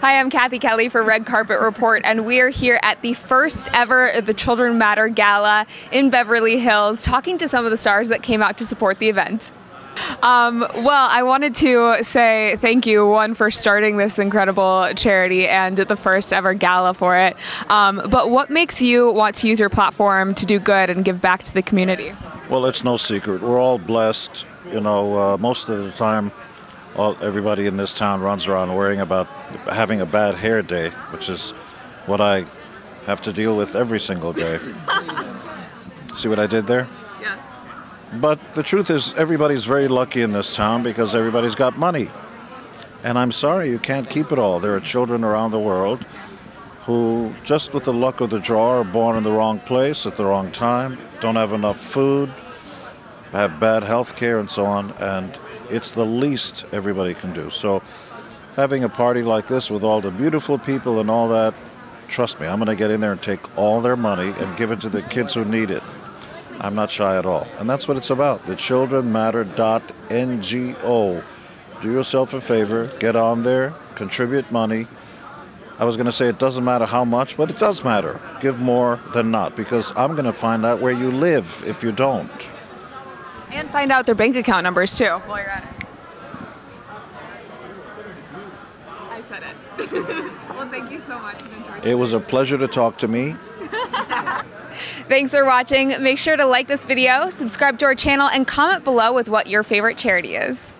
Hi, I'm Cathy Kelley for Red Carpet Report, and we are here at the first ever The Children Matter Gala in Beverly Hills, talking to some of the stars that came out to support the event. Um, well, I wanted to say thank you, one, for starting this incredible charity and the first ever gala for it. Um, but what makes you want to use your platform to do good and give back to the community? Well, it's no secret. We're all blessed. You know, uh, most of the time, all, everybody in this town runs around worrying about having a bad hair day, which is what I have to deal with every single day. See what I did there? Yeah. But the truth is, everybody's very lucky in this town because everybody's got money. And I'm sorry, you can't keep it all. There are children around the world who, just with the luck of the draw, are born in the wrong place at the wrong time, don't have enough food, have bad health care, and so on. And it's the least everybody can do. So, having a party like this with all the beautiful people and all that, trust me, I'm going to get in there and take all their money and give it to the kids who need it. I'm not shy at all. And that's what it's about. The childrenmatter.ngo. Do yourself a favor, get on there, contribute money. I was going to say it doesn't matter how much, but it does matter. Give more than not because I'm going to find out where you live if you don't. And find out their bank account numbers too while you're at it. I said it. well, thank you so much. It was a pleasure to talk to me. Thanks for watching. Make sure to like this video, subscribe to our channel, and comment below with what your favorite charity is.